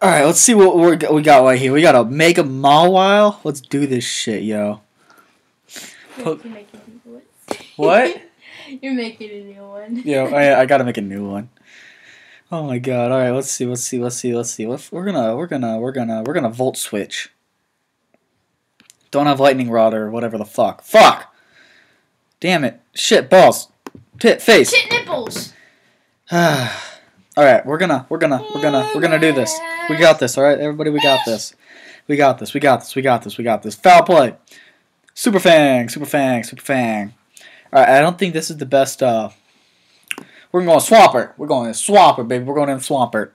All right, let's see what we're, we got right here. We got to make a Mega Mawile. Let's do this shit, yo. You're new one. What? You're making a new one. Yo, oh, I, I gotta make a new one. Oh my god! All right, let's see, let's see, let's see, let's see. Let's, we're gonna, we're gonna, we're gonna, we're gonna volt switch. Don't have lightning rod or whatever the fuck. Fuck! Damn it! Shit balls! Tit face! Shit nipples. all right, we're gonna, we're gonna, we're gonna, we're gonna do this. We got this. All right, everybody, we got this. We got this. We got this. We got this. We got this. Foul play. Super Fang. Super Fang. Super Fang. All right, I don't think this is the best. uh We're going Swampert. We're going in Swampert, baby. We're going in Swampert.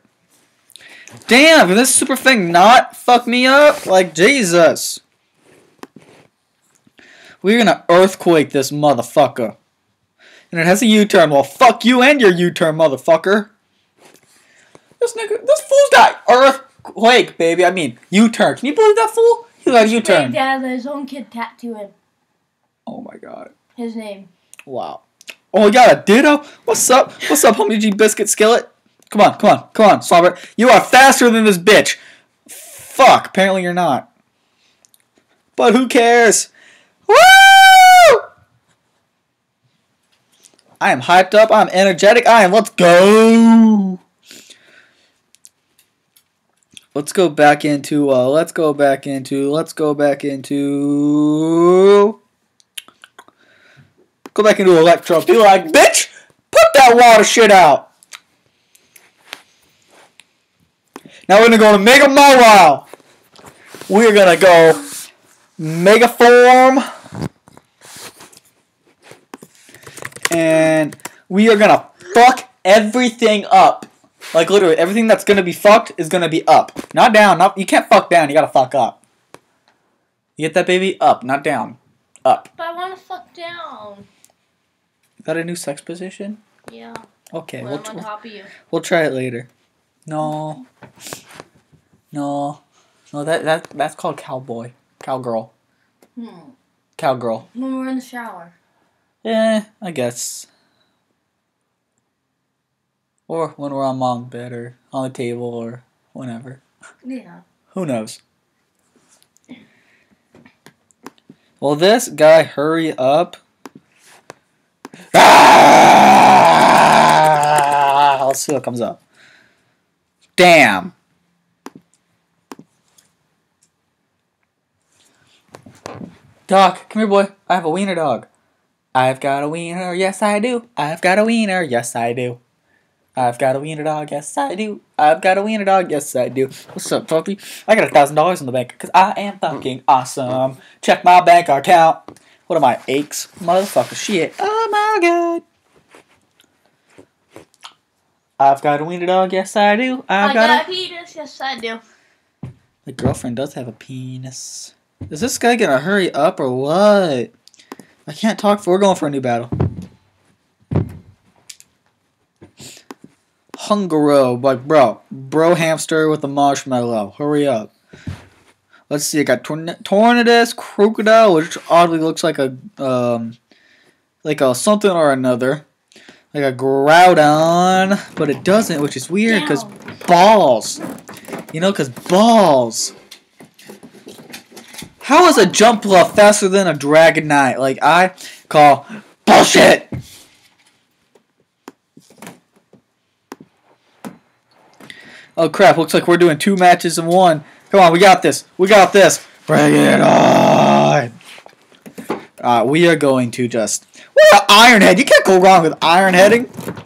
Damn, can this Super Fang not fuck me up? Like Jesus. We're gonna earthquake this motherfucker. And it has a U-turn. Well, fuck you and your U-turn, motherfucker. This nigga, this fool's got earthquake, baby. I mean, U-turn. Can you believe that fool? He got U-turn. Dad let his own kid tattoo him. Oh my god. His name. Wow. Oh, we got a ditto. What's up? What's up, homie G Biscuit Skillet? Come on, come on, come on, Slobber. You are faster than this bitch. Fuck. Apparently you're not. But who cares? Woo! I am hyped up. I'm energetic. I am. Let's go. Let's go back into. Uh, let's go back into. Let's go back into. Go back into Electro. Be like, bitch, put that water shit out. Now we're gonna go to Mega Mawile. We're gonna go Mega Form. And we are gonna fuck everything up. Like literally, everything that's gonna be fucked is gonna be up. Not down, not you can't fuck down, you gotta fuck up. You get that baby? Up, not down. Up. But I want to fuck down. Is that a new sex position? Yeah. Okay, we'll, I'm on top of you. we'll try it later. No. No. No, that, that that's called cowboy. Cowgirl. Hmm. Cowgirl. When we're in the shower. Eh, I guess. Or when we're on mom's bed or on the table or whenever. Yeah. Who knows? Well, this guy hurry up? Ah! Let's see what comes up. Damn. Doc, come here, boy. I have a wiener dog. I've got a wiener, yes I do. I've got a wiener, yes I do. I've got a wiener dog, yes I do. I've got a wiener dog, yes I do. What's up, puppy? I got a thousand dollars in the bank because I am fucking awesome. Check my bank account. What am I, aches? Motherfucker, shit. Oh my god. I've got a wiener dog, yes I do. I've I got, got a. penis. Yes, I do. My girlfriend does have a penis. Is this guy gonna hurry up or what? I can't talk. For, we're going for a new battle. Hungaro, like bro, bro hamster with a marshmallow. Hurry up. Let's see. I got Torn- Tornadus crocodile, which oddly looks like a um, like a something or another, like a Groudon, but it doesn't, which is weird because balls. You know, because balls. How is a Jumpluff faster than a Dragonite? Like, I call bullshit! Oh crap, looks like we're doing two matches in one. Come on, we got this. We got this. Bring it on! Uh, we are going to just. What Ironhead? You can't go wrong with Ironheading.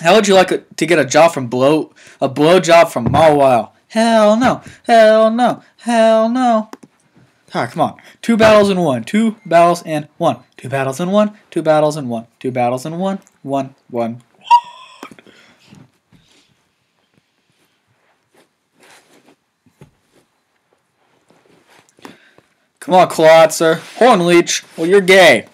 How would you like to get a job from blow a blow job from Mawile? Hell no. Hell no. Hell no. Alright, come on. Two battles in one. Two battles in one. Two battles in one. Two battles in one. Two battles in one. One. One. Come on, Clawitzer. Horn Leech. Well, you're gay.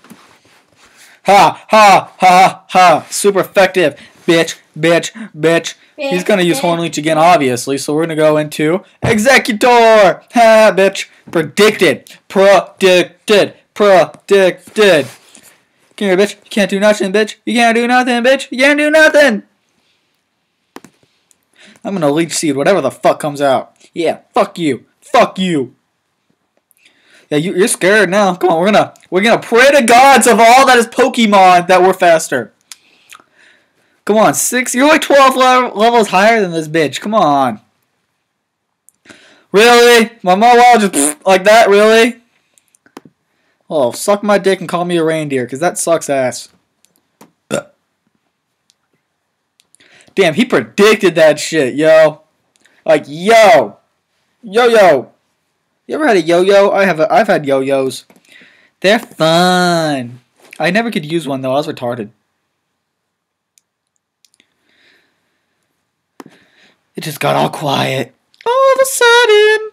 Ha, ha, ha, ha. Super effective. Bitch, bitch, bitch. He's gonna use Horn Leech again, obviously, so we're gonna go into Exeggutor! Ha, bitch. Predicted. Predicted. Predicted. Come here, bitch. You can't do nothing, bitch. You can't do nothing, bitch. You can't do nothing. I'm gonna leech seed whatever the fuck comes out. Yeah, fuck you. Fuck you. Yeah, you, you're scared now. Come on, we're gonna we're gonna pray to gods of all that is Pokemon that we're faster. Come on, six. You're like 12 le- levels higher than this bitch. Come on. Really? My Mawile just pfft, like that? Really? Oh, suck my dick and call me a reindeer, because that sucks ass. Damn, he predicted that shit, yo. Like, yo. Yo, yo. You ever had a yo-yo? I have. A, I've had yo-yos. They're fun. I never could use one though. I was retarded. It just got all quiet. All of a sudden,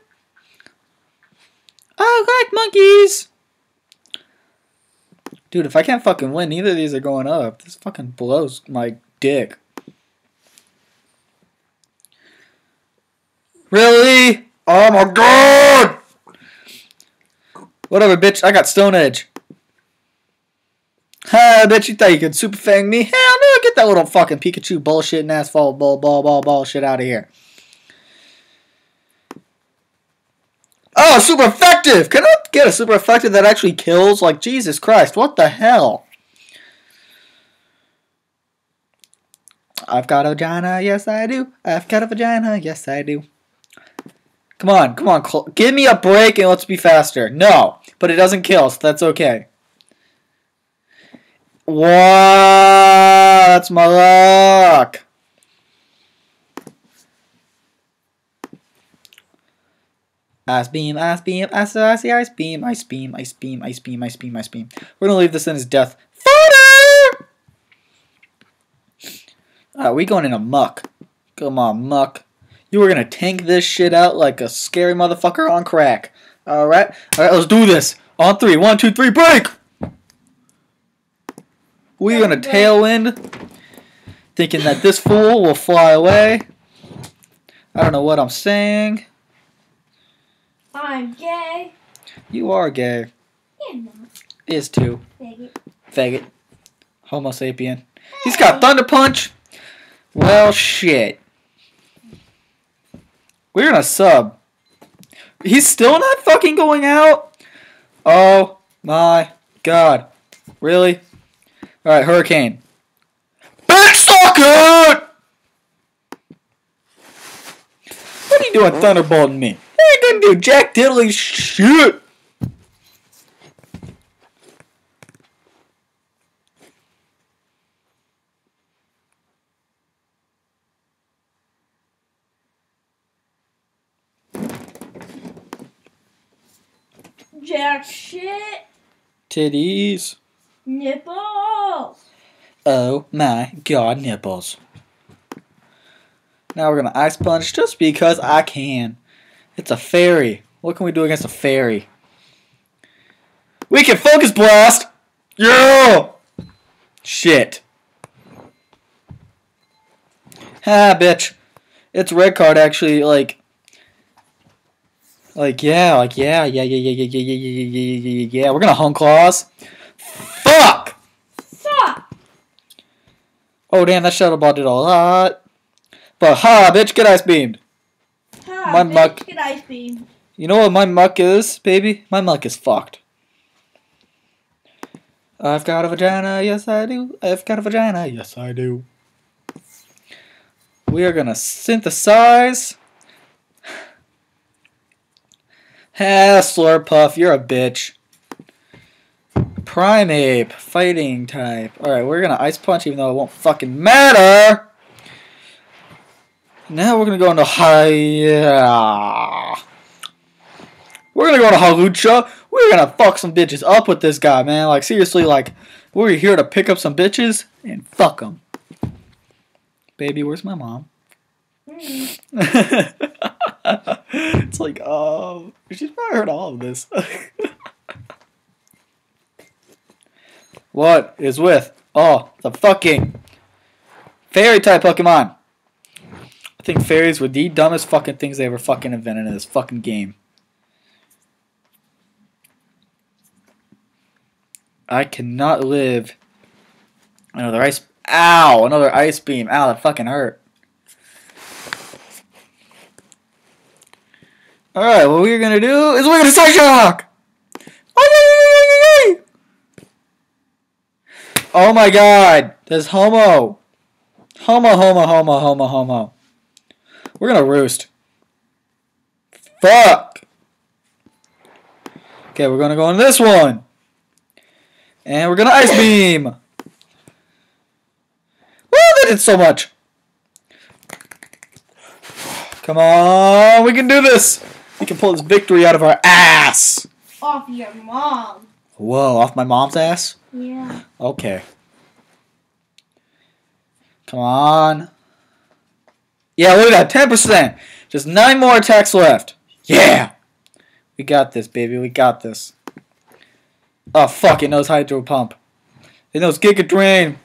I like monkeys. Dude, if I can't fucking win, neither of these are going up. This fucking blows my dick. Really? Oh my god! Whatever, bitch. I got Stone Edge. Ha, bet you thought you could super fang me. Hell no, get that little fucking Pikachu bullshit and asphalt ball, ball, ball, ball shit out of here. Oh, super effective! Can I get a super effective that actually kills? Like, Jesus Christ, what the hell? I've got a vagina, yes I do. I've got a vagina, yes I do. Come on, come on, give me a break and let's be faster. No, but it doesn't kill, so that's okay. Wow, that's my luck. Ice beam, ice beam, ice, ice, ice beam, ice beam, ice beam, ice beam, ice beam, ice beam. We're gonna leave this in his death. Fire! Alright, uh, we going in a Muk. Come on, Muk. You were gonna tank this shit out like a scary motherfucker on crack. Alright? Alright, let's do this. On three. One, two, three, break! We're gonna tailwind, thinking that this fool will fly away. I don't know what I'm saying. I'm gay. You are gay. Yeah, no. Is too. Faggot. Faggot. Homo sapien. He's got Thunder Punch. Well, shit. We're gonna sub. He's still not fucking going out? Oh my god. Really? Alright, Hurricane. Back socket! What are you doing thunderbolting me? You ain't gonna do jack diddly shit! Jack shit. Titties. Nipples. Oh my god, nipples. Now we're gonna ice punch just because I can. It's a fairy. What can we do against a fairy? We can focus blast! Yeah! Shit. Ah, bitch. It's red card actually, like. Like, yeah, like, yeah, yeah, yeah, yeah, yeah, yeah, yeah, yeah, yeah, yeah, yeah, yeah. We're gonna Hone Claws. Fuck! Fuck. Oh damn, that Shadow Ball did a lot. But ha, bitch, get ice beamed. Ha, My bitch, Muk. Get ice beam. You know what my Muk is, baby? My Muk is fucked. I've got a vagina, yes I do. I've got a vagina, yes I do. We are gonna synthesize. Ha, Slurpuff, you're a bitch. Primeape, fighting type. Alright, we're gonna ice punch even though it won't fucking matter. Now we're gonna go into high. We're gonna go to Hawlucha. We're gonna fuck some bitches up with this guy, man. Like seriously, like we're here to pick up some bitches and fuck them. Baby, where's my mom? It's like, oh, she's probably heard all of this. what is with all the fucking fairy type Pokemon? I think fairies were the dumbest fucking things they ever fucking invented in this fucking game. I cannot live another ice. Ow! Another ice beam. Ow, that fucking hurt. Alright, what we're gonna do is we're gonna Psyshock! Oh my god! There's homo! Homo, homo, homo, homo, homo. We're gonna roost. Fuck! Okay, we're gonna go on this one. And we're gonna ice beam! Woo, that did so much! Come on, we can do this! We can pull this victory out of our ass! Off your mom. Whoa, off my mom's ass? Yeah. Okay. Come on. Yeah, look at that, 10%! Just nine more attacks left. Yeah! We got this, baby, we got this. Oh, fuck, it knows Hydro Pump. It knows Giga Drain.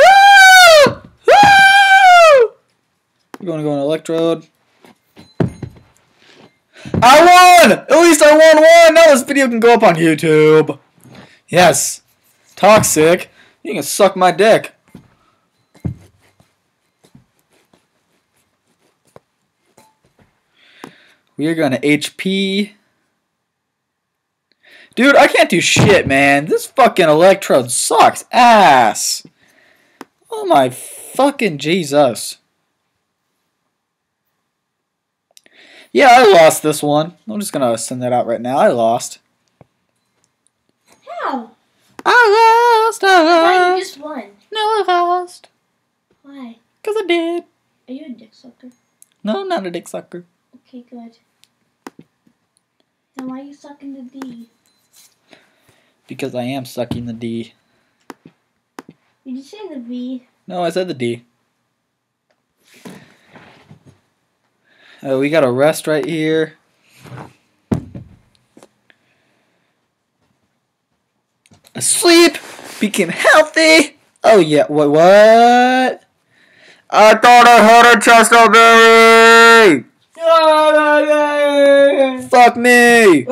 Ah! Ah! We're gonna go on Electrode. I won! At least I won one! Now this video can go up on YouTube. Yes. Toxic. You can suck my dick. We are gonna HP. Dude, I can't do shit, man. This fucking electrode sucks ass. Oh my fucking Jesus. Yeah, I lost this one. I'm just gonna send that out right now. I lost. How? I lost. I Why you just won? No, I lost. Why? Because I did. Are you a dick sucker? No, I'm not a dick sucker. Okay, good. Then why are you sucking the D? Because I am sucking the D. Did you say the V? No, I said the D. Uh, we got a rest right here. Asleep, became healthy. Oh yeah, what? What? I thought I had a Chesto Berry. Fuck me.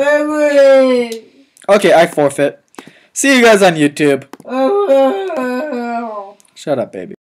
Okay, I forfeit. See you guys on YouTube. Shut up, baby.